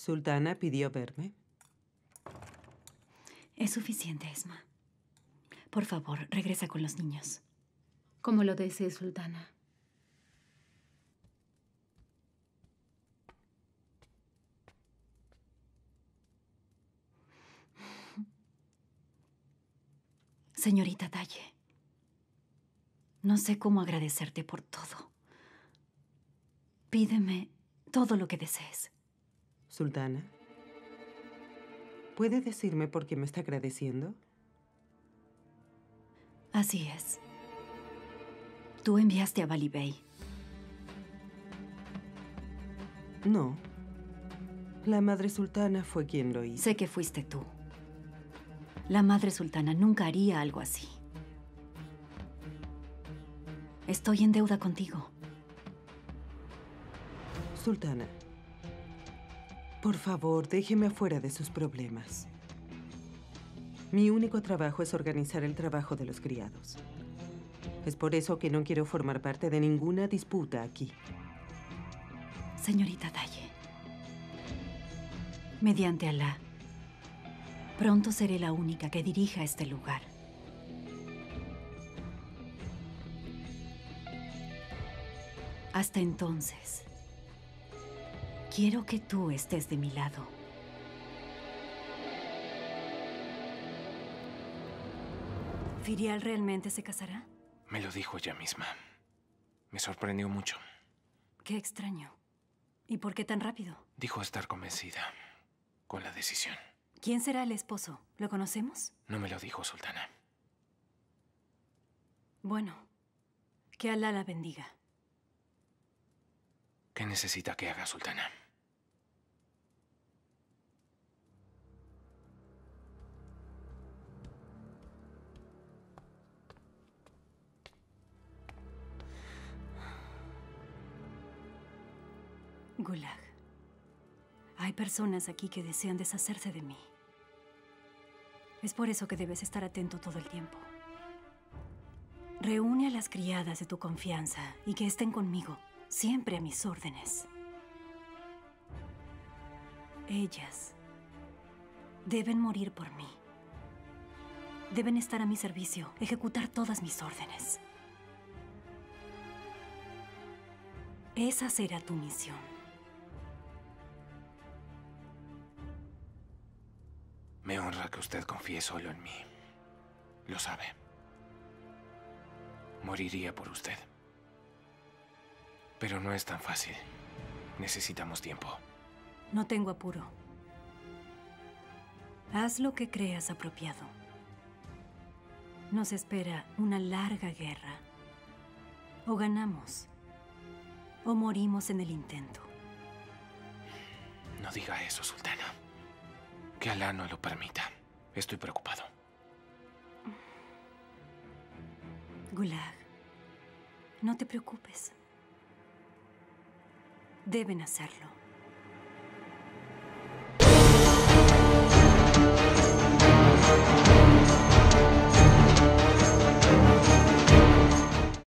Sultana pidió verme. Es suficiente, Esma. Por favor, regresa con los niños. Como lo desee, Sultana. Señorita Talle, no sé cómo agradecerte por todo. Pídeme todo lo que desees. Sultana, ¿puede decirme por qué me está agradeciendo? Así es. Tú enviaste a Bali Bey. No. La madre sultana fue quien lo hizo. Sé que fuiste tú. La madre sultana nunca haría algo así. Estoy en deuda contigo. Sultana, por favor, déjeme afuera de sus problemas. Mi único trabajo es organizar el trabajo de los criados. Es por eso que no quiero formar parte de ninguna disputa aquí. Señorita Daye, mediante Alá, pronto seré la única que dirija este lugar. Hasta entonces, quiero que tú estés de mi lado. ¿Firial realmente se casará? Me lo dijo ella misma. Me sorprendió mucho. Qué extraño. ¿Y por qué tan rápido? Dijo estar convencida con la decisión. ¿Quién será el esposo? ¿Lo conocemos? No me lo dijo, Sultana. Bueno, que Alá la bendiga. ¿Qué necesita que haga, Sultana? Gulag. Hay personas aquí que desean deshacerse de mí. Es por eso que debes estar atento todo el tiempo. Reúne a las criadas de tu confianza y que estén conmigo, siempre a mis órdenes. Ellas deben morir por mí. Deben estar a mi servicio, ejecutar todas mis órdenes. Esa será tu misión. Me honra que usted confíe solo en mí. Lo sabe. Moriría por usted. Pero no es tan fácil. Necesitamos tiempo. No tengo apuro. Haz lo que creas apropiado. Nos espera una larga guerra. O ganamos, o morimos en el intento. No diga eso, Sultana. Que Alá no lo permita. Estoy preocupado. Gulag, no te preocupes. Deben hacerlo.